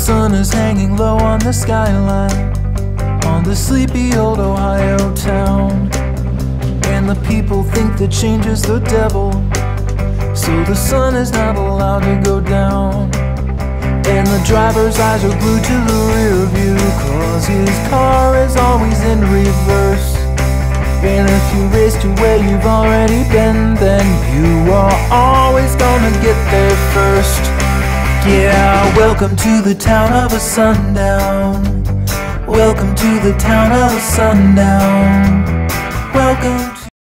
sun is hanging low on the skyline On the sleepy old Ohio town. And the people think that change is the devil. So the sun is not allowed to go down. And the driver's eyes are glued to the rear view Cause his car is always in reverse. And if you race to where you've already been Then you are always gonna get there Yeah, welcome to the town of a sundown. Welcome to the town of a sundown. Welcome